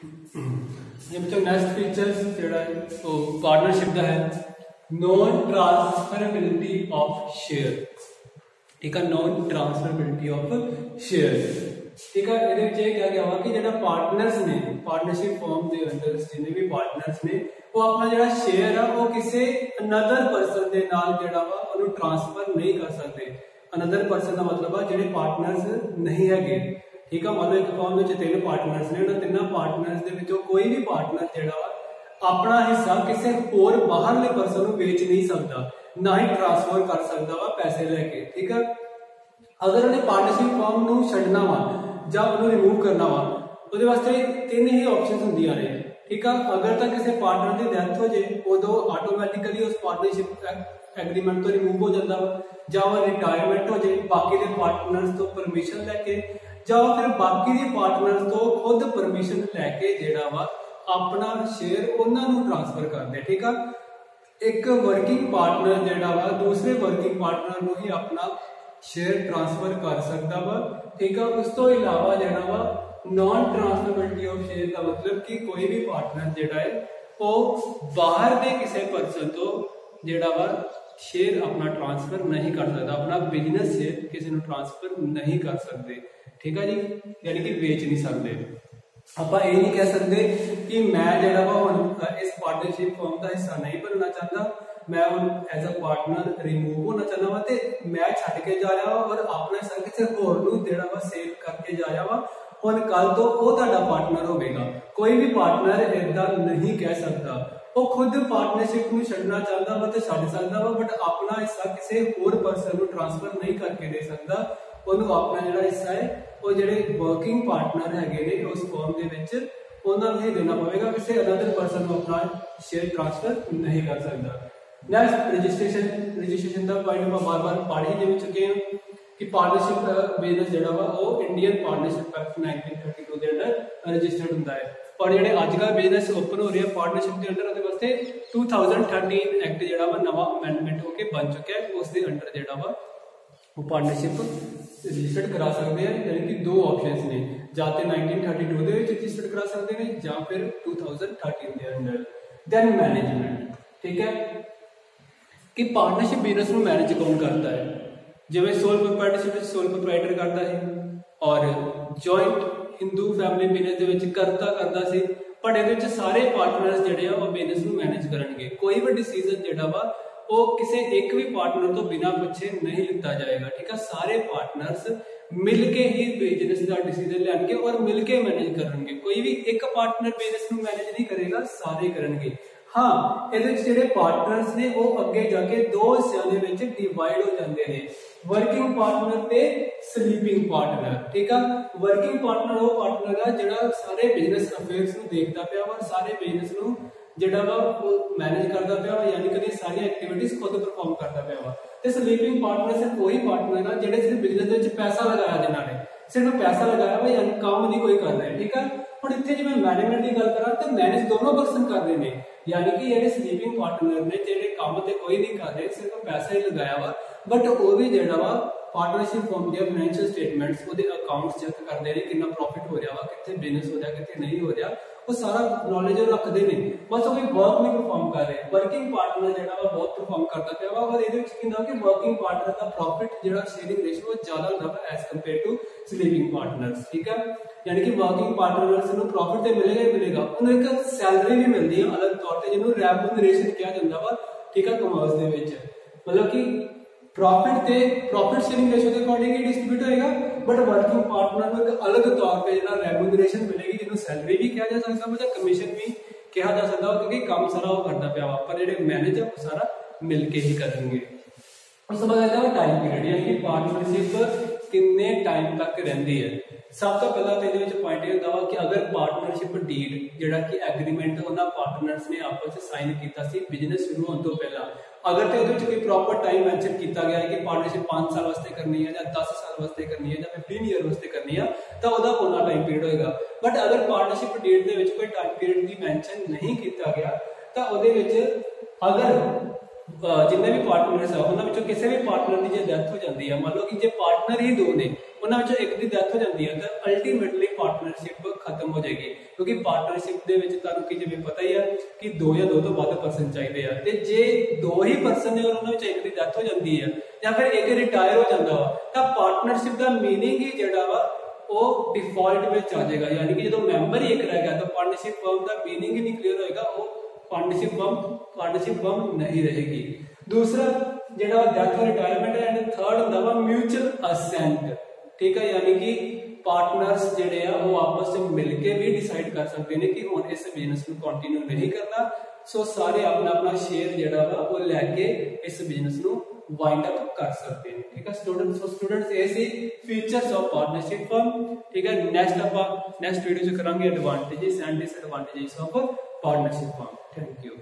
ਇਹ ਵਿੱਚੋਂ next features ਜਿਹੜਾ ਹੈ ਉਹ ਪਾਰਟਨਰਸ਼ਿਪ ਦਾ ਹੈ ਨੋਨ ਟ੍ਰਾਂਸਫਰੇਬਿਲਿਟੀ ਆਫ ਸ਼ੇਅਰ ਠੀਕ ਹੈ ਨੋਨ ਟ੍ਰਾਂਸਫਰੇਬਿਲਿਟੀ ਆਫ ਸ਼ੇਅਰ ਠੀਕ ਹੈ ਇਹਦੇ ਵਿੱਚ ਇਹ ਕਿਹਾ ਗਿਆ ਵਾ ਕਿ ਜਿਹੜਾ ਪਾਰਟਨਰਸ ਨੇ ਪਾਰਟਨਰਸ਼ਿਪ ਫਾਰਮ ਦੇ ਅੰਦਰ ਜਿੰਨੇ ਵੀ ਪਾਰਟਨਰਸ ਨੇ ਉਹ ਆਪਣਾ ਜਿਹੜਾ ਸ਼ੇਅਰ ਆ ਉਹ ਕਿਸੇ ਅਨਦਰ ਪਰਸਨ ਦੇ ਨਾਲ ਜਿਹੜਾ ਵਾ ਉਹਨੂੰ ਟ੍ਰਾਂਸਫਰ ਨਹੀਂ ਕਰ ਸਕਦੇ ਅਨਦਰ ਪਰਸਨ ਦਾ ਮਤਲਬ ਆ ਜਿਹੜੇ ਪਾਰਟਨਰਸ ਨਹੀਂ ਹੈਗੇ ਠੀਕ ਆ ਮੰਨ ਲਓ ਇੱਕ ਫਾਰਮ ਵਿੱਚ ਤਿੰਨ ਪਾਰਟਨਰਸ ਨੇ, ਉਹਨਾਂ ਤਿੰਨਾਂ ਪਾਰਟਨਰਸ ਦੇ ਵਿੱਚੋਂ ਕੋਈ ਵੀ ਪਾਰਟਨਰ ਜਿਹੜਾ ਆਪਣਾ ਹਿੱਸਾ ਕਿਸੇ ਹੋਰ ਬਾਹਰਲੇ ਪਰਸਨ ਨੂੰ ਵੇਚ ਨਹੀਂ ਸਕਦਾ, ਨਾ ਹੀ ਟ੍ਰਾਂਸਫਰ ਕਰ ਸਕਦਾ ਵਾ ਪੈਸੇ ਲੈ ਕੇ, ਠੀਕ ਆ? ਅਗਰ ਉਹਨੇ ਪਾਰਟਨਰਸ਼ਿਪ ਫਾਰਮ ਨੂੰ ਛੱਡਣਾ ਵਾ, ਜਾਂ ਉਹਨੂੰ ਰਿਮੂਵ ਕਰਨਾ ਵਾ, ਉਹਦੇ ਵਾਸਤੇ ਤਿੰਨ ਹੀ ਆਪਸ਼ਨਸ ਹੁੰਦੀਆਂ ਨੇ, ਠੀਕ ਆ? ਅਗਰ ਤਾਂ ਕਿਸੇ ਪਾਰਟਨਰ ਦੀ ਡੈਥ ਹੋ ਜੇ, ਉਦੋਂ ਆਟੋਮੈਟਿਕਲੀ ਉਸ ਪਾਰਟਨਰਸ਼ਿਪ ਐਗਰੀਮੈਂਟ ਤੋਂ ਰਿਮੂਵ ਹੋ ਜਾਂਦਾ ਵਾ, ਜਾਂ ਉਹ ਰਿਟਾਇਰਮੈਂਟ ਹੋ ਜੇ, ਬਾਕੀ ਦੇ ਪਾਰਟਨਰਸ ਤੋਂ ਪਰਮਿਸ਼ਨ ਲੈ ਕੇ ਜਾਂ ਫਿਰ ਬਾਕੀ ਦੇ ਪਾਰਟਨਰਸ ਤੋਂ ਖੁਦ ਪਰਮਿਸ਼ਨ ਲੈ ਕੇ ਜਿਹੜਾ ਵਾ ਆਪਣਾ ਸ਼ੇਅਰ ਉਹਨਾਂ ਨੂੰ ਟ੍ਰਾਂਸਫਰ ਕਰਦੇ, ਠੀਕ ਆ? ਇੱਕ ਵਰਕਿੰਗ ਪਾਰਟਨਰ ਜਿਹੜਾ ਵਾ, ਦੂਸਰੇ ਵਰਕਿੰਗ ਪਾਰਟਨਰ ਨੂੰ ਹੀ ਆਪਣਾ ਸ਼ੇਅਰ ਟ੍ਰਾਂਸਫਰ ਕਰ ਸਕਦਾ ਵਾ, ਠੀਕ ਆ? ਉਸ ਤੋਂ ਇਲਾਵਾ ਜਿਹੜਾ ਵਾ ਨਾਨ ਟ੍ਰਾਂਸਫਰਬਿਲਟੀ ਆਫ ਸ਼ੇਅਰ ਦਾ ਮਤਲਬ ਕਿ ਕੋਈ ਵੀ ਪਾਰਟਨਰ ਜਿਹੜਾ ਹੈ, ਉਹ ਬਾਹਰ ਦੇ ਕਿਸੇ ਪਰਸਨ ਤੋਂ ਜਿਹੜਾ ਵਾ ਸ਼ੇਅਰ ਆਪਣਾ ਟ੍ਰਾਂਸਫਰ ਨਹੀਂ ਕਰ ਸਕਦਾ, ਆਪਣਾ ਬਿਜ਼ਨਸ ਸ਼ੇਅਰ ਕਿਸੇ ਨੂੰ ਟ੍ਰਾਂਸਫਰ ਨਹੀਂ ਕਰ ਸਕਦੇ। ਠੀਕ ਆ ਜੀ? ਯਾਨੀ ਕਿ ਵੇਚ ਨਹੀਂ ਸਕਦੇ। ਆਪਾਂ ਇਹ ਨਹੀਂ ਕਹਿ ਸਕਦੇ ਕਿ ਮੈਂ ਜਿਹੜਾ ਵਾ ਹੁਣ ਇਸ ਪਾਰਟਨਰਸ਼ਿਪ ਫਰਮ ਦਾ ਹਿੱਸਾ ਨਹੀਂ ਬਣਨਾ ਚਾਹੁੰਦਾ। ਮੈਂ ਹੁਣ ਐਜ਼ ਅ ਪਾਰਟਨਰ ਰਿਮੂਵ ਹੋਣਾ ਚਾਹੁੰਦਾ ਵਾ ਤੇ ਮੈਂ ਛੱਡ ਕੇ ਜਾ ਰਿਹਾ ਵਾ ਔਰ ਆਪਣਾ ਹਿੱਸਾ ਕਿਸੇ ਹੋਰ ਨੂੰ ਜਿਹੜਾ ਵਾ ਸੇਲ ਕਰਕੇ ਜਾ ਰਿਹਾ ਵਾ। ਹੁਣ ਕੱਲ ਤੋਂ ਉਹ ਤੁਹਾਡਾ ਪਾਰਟਨਰ ਹੋਵੇਗਾ। ਕੋਈ ਵੀ ਪਾਰਟਨਰ ਇਦਾਂ ਨਹੀਂ ਕਹਿ ਸਕਦਾ। ਉਹ ਖੁਦ ਪਾਰਟਨਰਸ਼ਿਪ ਨੂੰ ਛੱਡਣਾ ਚਾਹੁੰਦਾ ਵਾ ਤੇ ਛੱਡ ਸਕਦਾ ਵਾ ਬਟ ਆਪਣਾ ਹਿੱਸਾ ਕਿਸੇ ਹੋਰ ਪਰਸਨ ਨੂੰ ਟ੍ਰਾਂਸਫਰ ਨਹੀਂ ਕਰਕੇ ਦੇ ਸਕਦਾ। ਉਹਨੂੰ ਆਪਣਾ ਜਿਹੜਾ ਹਿੱਸਾ ਹੈ, ਉਹ ਜਿਹੜੇ ਵਰਕਿੰਗ ਪਾਰਟਨਰ ਹੈਗੇ ਨੇ ਉਸ ਫਰਮ ਦੇ ਵਿੱਚ, ਉਹਨਾਂ ਨੂੰ ਹੀ ਦੇਣਾ ਪਵੇਗਾ ਕਿਸੇ ਅਦਰ ਪਰਸਨ ਨੂੰ ਆਪਣਾ ਸ਼ੇਅਰ ਟ੍ਰਾਂਸਫਰ ਨਹੀਂ ਕਰ ਸਕਦਾ। ਨੈਕਸਟ ਰਜਿਸਟ੍ਰੇਸ਼ਨ ਰਜਿਸਟ੍ਰੇਸ਼ਨ ਦਾ ਪੁਆਇੰਟ ਆਪਾਂ ਬਾਰ-ਬਾਰ ਪੜ੍ਹ ਹੀ ਦੇ ਚੁੱਕੇ ਹਾਂ ਕਿ ਪਾਰਟਨਰਸ਼ਿਪ ਬਿਜ਼ਨਸ ਜਿਹੜਾ ਵਾ, ਉਹ ਇੰਡੀਅਨ ਪਾਰਟਨਰਸ਼ਿਪ ਐਕਟ 1932 ਦੇ ਅੰਡਰ ਰਜਿਸਟਰਡ ਹੁੰਦਾ ਹੈ। ਪਰ ਜਿਹੜੇ ਅੱਜ ਕੱਲ੍ਹ ਬਿਜ਼ਨਸ ਓਪਨ ਹੋ ਰਿਹਾ ਪਾਰਟਨਰਸ਼ਿਪ ਦੇ ਅੰਡਰ ਉਹਦੇ ਵਾਸਤੇ 2013 ਐਕਟ ਜਿਹੜਾ ਵਾ ਨਵਾਂ ਅਮੈਂਡਮੈਂਟ ਹੋ ਕੇ ਬਣ ਚੁੱਕਿਆ ਹੈ, ਉਸ ਦੇ ਅੰਡਰ ਜਿਹੜਾ ਵਾ ਉਹ ਪਾਰਟਨਰਸ਼ਿਪ ਰਜਿਸਟਰਡ ਕਰਾ ਸਕਦੇ ਆ, ਯਾਨੀ ਕਿ ਦੋ ਆਪਸ਼ਨਸ ਨੇ, ਜਾਂ ਤੇ 1932 ਦੇ ਵਿੱਚ ਰਜਿਸਟਰਡ ਕਰਾ ਸਕਦੇ ਨੇ, ਜਾਂ ਫਿਰ 2013 ਦੇ ਅੰਡਰ ਦੈਨ ਮੈਨੇਜਮੈਂਟ ਠੀਕ ਹੈ? ਕਿ ਪਾਰਟਨਰਸ਼ਿਪ ਬਿਜ਼ਨਸ ਨੂੰ ਮੈਨੇਜ ਕੌਣ ਕਰਦਾ ਹੈ? ਜਿਵੇਂ ਸੋਲ ਪ੍ਰੋਪਰਾਈਟਰਸ਼ਿਪ ਵਿੱਚ ਸੋਲ ਪ੍ਰੋਪਰਾਈਟਰ ਕਰਦਾ ਹੈ, ਔਰ ਜੁਆਇੰਟ ਹਿੰਦੂ ਫੈਮਿਲੀ ਬਿਜ਼ਨਸ ਦੇ ਵਿੱਚ ਕਰਤਾ ਕਰਦਾ ਸੀ। ਪਰ ਇਹਦੇ ਵਿੱਚ ਸਾਰੇ ਪਾਰਟਨਰਸ ਜਿਹੜੇ ਆ, ਉਹ ਬਿਜ਼ਨਸ ਨੂੰ ਮੈਨੇਜ ਕਰਨਗੇ। ਕੋਈ ਵੀ ਡਿਸੀਜਨ ਜਿਹੜਾ ਵਾ, ਉਹ ਕਿਸੇ ਇੱਕ ਵੀ ਪਾਰਟਨਰ ਤੋਂ ਬਿਨਾਂ ਪੁੱਛੇ ਨਹੀਂ ਲਿੱਤਾ ਜਾਏਗਾ, ਠੀਕ ਆ? ਸਾਰੇ ਪਾਰਟਨਰਸ ਮਿਲ ਕੇ ਹੀ ਬਿਜ਼ਨਸ ਦਾ ਡਿਸੀਜਨ ਲੈਣਗੇ ਔਰ ਮਿਲ ਕੇ ਮੈਨੇਜ ਕਰਨਗੇ। ਕੋਈ ਵੀ ਇੱਕ ਪਾਰਟਨਰ ਬਿਜ਼ਨਸ ਨੂੰ ਮੈਨੇਜ ਨਹੀਂ ਕਰੇਗਾ, ਸਾਰੇ ਕਰਨਗੇ। ਹਾਂ, ਇਹਦੇ ਵਿੱਚ ਜਿਹੜੇ ਪਾਰਟਨਰਸ ਨੇ, ਉਹ ਅੱਗੇ ਜਾ ਕੇ ਦੋ ਹਿੱਸਿਆਂ ਦੇ ਵਿੱਚ ਡਿਵਾਈਡ ਹੋ ਜਾਂਦੇ ਨੇ। ਵਰਕਿੰਗ ਪਾਰਟਨਰ ਤੇ ਸਲੀਪਿੰਗ ਪਾਰਟਨਰ ਠੀਕ ਆ? ਵਰਕਿੰਗ ਪਾਰਟਨਰ ਉਹ ਪਾਰਟਨਰ ਆ ਜਿਹੜਾ ਸਾਰੇ ਬਿਜ਼ਨਸ ਅਫੇਅਰਸ ਨੂੰ ਦੇਖਦਾ ਪਿਆ ਵਾ, ਸਾਰੇ ਬਿਜ਼ਨਸ ਨੂੰ ਜਿਹੜਾ ਵਾ ਮੈਨੇਜ ਕਰਦਾ ਪਿਆ ਵਾ, ਯਾਨੀ ਕਿ ਸਾਰੀਆਂ ਐਕਟੀਵਿਟੀਜ਼ ਖੁਦ ਪਰਫਾਰਮ ਕਰਦਾ ਪਿਆ ਵਾ। ਤੇ ਸਲੀਪਿੰਗ ਪਾਰਟਨਰ ਸਿਰਫ ਉਹੀ ਪਾਰਟਨਰ ਆ ਜਿਹੜੇ ਸਿਰਫ ਬਿਜ਼ਨਸ ਦੇ ਵਿੱਚ ਪੈਸਾ ਲਗਾਇਆ ਜਿਨ੍ਹਾਂ ਨੇ। ਸਿਰਫ ਪੈਸਾ ਲਗਾਇਆ ਵਾ, ਯਾਨੀ ਕੰਮ ਨਹੀਂ ਕੋਈ ਕਰ ਰਿਹਾ ਠੀਕ ਆ? ਹੁਣ ਇੱਥੇ ਜੇ ਮੈਂ ਮੈਨੇਜਮੈਂਟ ਦੀ ਗੱਲ ਕਰਾਂ ਤੇ ਮੈਨੇਜ ਦੋਨੋਂ ਪਰਸਨ ਕਰਦੇ ਨੇ। ਯਾਨੀ ਕਿ ਜਿਹੜੇ ਸਲੀਪਿੰਗ ਪਾਰਟਨਰ ਨੇ, ਜਿਹੜੇ ਕੰਮ ਤੇ ਕੋਈ ਨਹੀਂ ਕਰ ਰਹੇ, ਸਿਰਫ ਪੈਸਾ ਹੀ ਲਗਾਇਆ ਵਾ ਬਟ ਉਹ ਵੀ ਜਿਹੜਾ ਵਾ ਪਾਰਟਨਰਸ਼ਿਪ ਫਰਮ ਦੇ ਫਾਈਨੈਂਸ਼ੀਅਲ ਸਟੇਟਮੈਂਟਸ ਉਹਦੇ ਅਕਾਊਂਟਸ ਚੈੱਕ ਕਰਦੇ ਨੇ ਕਿੰਨਾ ਪ੍ਰੋਫਿਟ ਹੋ ਰਿਹਾ ਵਾ, ਕਿੱਥੇ ਬਿਜ਼ਨਸ ਹੋ ਰਿਹਾ, ਕਿੱਥੇ ਨਹੀਂ ਹੋ ਰਿਹਾ। ਉਹ ਸਾਰਾ ਨੌਲੇਜ ਰੱਖਦੇ ਨੇ। ਬਸ ਉਹ ਕੋਈ ਵਰਕ ਨਹੀਂ ਪਰਫਾਰਮ ਕਰ ਰਹੇ। ਵਰਕਿੰਗ ਪਾਰਟਨਰ ਜਿਹੜਾ ਵਾ, ਬਹੁਤ ਪਰਫਾਰਮ ਕਰਦਾ ਪਿਆ ਵਾ। ਔਰ ਇਹਦੇ ਵਿੱਚ ਕੀ ਕਿ ਵਰਕਿੰਗ ਪਾਰਟਨਰ ਦਾ ਪ੍ਰੋਫਿਟ ਜਿਹੜਾ ਸ਼ੇਅਰਿੰਗ ਰੇਸ਼ੀਓ ਜ਼ਿਆਦਾ ਹੁੰਦਾ ਵਾ as compare to sleeping partners ਠੀਕ ਹੈ? ਯਾਨੀ ਕਿ ਵਰਕਿੰਗ ਪਾਰਟਨਰਸ ਨੂੰ ਪ੍ਰੋਫਿਟ ਤੇ ਮਿਲੇਗਾ ਹੀ ਮਿਲੇਗਾ। ਉਹਨੂੰ ਇੱਕ ਸੈਲਰੀ ਵੀ ਮਿਲਦੀ ਹੈ ਅਲੱਗ ਤੌਰ ਤੇ, ਜਿਹਨੂੰ ਰੈਮੂਨਰੇਸ਼ਨ ਕਿਹਾ ਜਾਂਦਾ ਵਾ, ਠੀਕ ਹੈ ਕਮਰਸ ਦੇ ਵਿੱਚ। ਮਤਲਬ ਕਿ ਪ੍ਰੋਫਿਟ ਤੇ ਪ੍ਰੋਫਿਟ ਸ਼ੇਅਰਿੰਗ ਰੇਸ਼ੋ ਦੇ ਅਕੋਰਡਿੰਗ ਹੀ ਡਿਸਟ੍ਰੀਬਿਊਟ ਹੋਏਗਾ ਬਟ ਵਰਕਿੰਗ ਪਾਰਟਨਰ ਨੂੰ ਇੱਕ ਅਲੱਗ ਤੌਰ ਤੇ ਜਿਹੜਾ ਰੈਮੂਨਰੇਸ਼ਨ ਮਿਲੇਗੀ, ਜਿਹਨੂੰ ਸੈਲਰੀ ਵੀ ਕਿਹਾ ਜਾ ਸਕਦਾ ਵਾ ਜਾਂ ਕਮਿਸ਼ਨ ਵੀ ਕਿਹਾ ਜਾ ਸਕਦਾ ਕਿਉਂਕਿ ਕੰਮ ਸਾਰਾ ਉਹ ਕਰਦਾ ਪਿਆ ਵਾ, ਪਰ ਜਿਹੜੇ ਮੈਨੇਜਰ ਉਹ ਸਾਰਾ ਮਿਲ ਕੇ ਹੀ ਕਰਨਗੇ। ਉਸ ਤੋਂ ਬਾਅਦ ਆਉਂਦਾ ਵਾ ਟਾਈਮ ਪੀਰੀਅਡ ਯਾਨੀ ਕਿ ਪਾਰਟਨਰਸ਼ਿਪ ਕਿੰਨੇ ਟਾਈਮ ਤੱਕ ਰਹਿੰਦੀ ਹੈ? ਸਭ ਤੋਂ ਪਹਿਲਾਂ ਤੇ ਇਹਦੇ ਵਿੱਚ ਪੁਆਇੰਟ ਇਹ ਹੁੰਦਾ ਵਾ ਕਿ ਅਗਰ ਪਾਰਟਨਰਸ਼ਿਪ ਡੀਡ ਜਿਹੜਾ ਕਿ ਐਗਰੀਮੈਂਟ ਉਹਨਾਂ ਪਾਰਟਨਰਸ ਨੇ ਆਪਸ ਵਿੱਚ ਸਾਈਨ ਕੀਤਾ ਸੀ ਬਿਜ਼ਨਸ ਸ਼ੁਰੂ ਹੋਣ ਤੋਂ ਪਹਿਲਾਂ ਅਗਰ ਤੇ ਉਹਦੇ ਵਿੱਚ ਕੋਈ ਪ੍ਰੋਪਰ ਟਾਈਮ ਮੈਂਸ਼ਨ ਕੀਤਾ ਗਿਆ ਹੈ ਕਿ ਪਾਰਟਨਰਸ਼ਿਪ 5 ਸਾਲ ਵਾਸਤੇ ਕਰਨੀ ਹੈ ਜਾਂ 10 ਸਾਲ ਵਾਸਤੇ ਕਰਨੀ ਹੈ ਜਾਂ 15 ਇਅਰ ਵਾਸਤੇ ਕਰਨੀ ਹੈ ਤਾਂ ਉਹਦਾ ਉਹਨਾਂ ਟਾਈਮ ਪੀਰੀਅਡ ਹੋਏਗਾ। ਬਟ ਅਗਰ ਪਾਰਟਨਰਸ਼ਿਪ ਡੇਟ ਦੇ ਵਿੱਚ ਕੋਈ ਟਾਈਮ ਪੀਰੀਅਡ ਦੀ ਮੈਂਸ਼ਨ ਨਹੀਂ ਕੀਤਾ ਗਿਆ, ਤਾਂ ਉਹਦੇ ਵਿੱਚ ਅਗਰ ਜਿੰਨੇ ਵੀ ਪਾਰਟਨਰਸ ਆ, ਉਹਨਾਂ ਵਿੱਚੋਂ ਕਿਸੇ ਵੀ ਪਾਰਟਨਰ ਦੀ ਜੇ ਡੈਥ ਹੋ ਜਾਂਦੀ ਹੈ ਮੰਨ ਲਓ ਕਿ ਜੇ ਪਾਰਟਨਰ ਹੀ ਦੋ ਨੇ, ਉਹਨਾਂ ਵਿੱਚੋਂ ਇੱਕ ਦੀ ਡੈਥ ਹੋ ਜਾਂਦੀ ਹੈ ਤਾਂ ਅਲਟੀਮੇਟਲੀ ਪਾਰਟਨਰਸ਼ਿਪ ਖਤਮ ਹੋ ਜਾਏਗੀ। ਕਿਉਂਕਿ ਪਾਰਟਨਰਸ਼ਿਪ ਦੇ ਵਿੱਚ ਤੁਹਾਨੂੰ ਕਿ ਜਿਵੇਂ ਪਤਾ ਹੀ ਆ ਕਿ ਦੋ ਜਾਂ ਦੋ ਤੋਂ ਵੱਧ ਪਰਸਨ ਚਾਹੀਦੇ ਆ। ਤੇ ਜੇ ਦੋ ਹੀ ਪਰਸਨ ਨੇ ਉਹਨਾਂ ਵਿੱਚ ਇੱਕ ਦੀ ਡੈਥ ਹੋ ਜਾਂਦੀ ਆ ਜਾਂ ਫਿਰ ਇੱਕ ਰਿਟਾਇਰ ਹੋ ਜਾਂਦਾ ਵਾ, ਤਾਂ ਪਾਰਟਨਰਸ਼ਿਪ ਦਾ ਮੀਨਿੰਗ ਹੀ ਜਿਹੜਾ ਵਾ, ਉਹ ਡਿਫਾਲਟ ਵਿੱਚ ਆ ਜਾਏਗਾ। ਯਾਨੀ ਕਿ ਜਦੋਂ ਮੈਂਬਰ ਹੀ ਇੱਕ ਰਹਿ ਗਿਆ, ਤਾਂ ਪਾਰਟਨਰਸ਼ਿਪ ਫਰਮ ਦਾ ਮੀਨਿੰਗ ਹੀ ਨਹੀਂ ਕਲੀਅਰ ਹੋਏਗਾ, ਉਹ ਪਾਰਟਨਰਸ਼ਿਪ ਫਰਮ ਪਾਰਟਨਰਸ਼ਿਪ ਫਰਮ ਨਹੀਂ ਰਹੇਗੀ। ਦੂਸਰਾ ਜਿਹੜਾ ਡੈਥ ਰਿਟਾਇਰਮੈਂਟ ਐਂਡ ਥਰਡ ਹੁੰਦਾ ਵਾ ਮਿਊਚੁਅਲ ਅਸੈਂਟ ਠੀਕ ਹੈ ਯਾਨੀ ਕਿ पार्टनर्स जेड़े हैं, वो आपस में मिलके भी डिसाइड कर सकते हैं कि हम इस बिज़नेस को कंटिन्यू नहीं करना। सो सारे अपना अपना शेयर जेड़ा वा, वो लेके इस बिज़नेस को वाइंड अप कर सकते हैं। ठीक है स्टूडेंट्स सो स्टूडेंट्स ऐसे फीचर्स ऑफ़ पार्टनरशिप फर्म ठीक है नेक्स्ट आप नेक्स्ट वीडियो जो करेंगे advantages and disadvantages of partnership firm thank you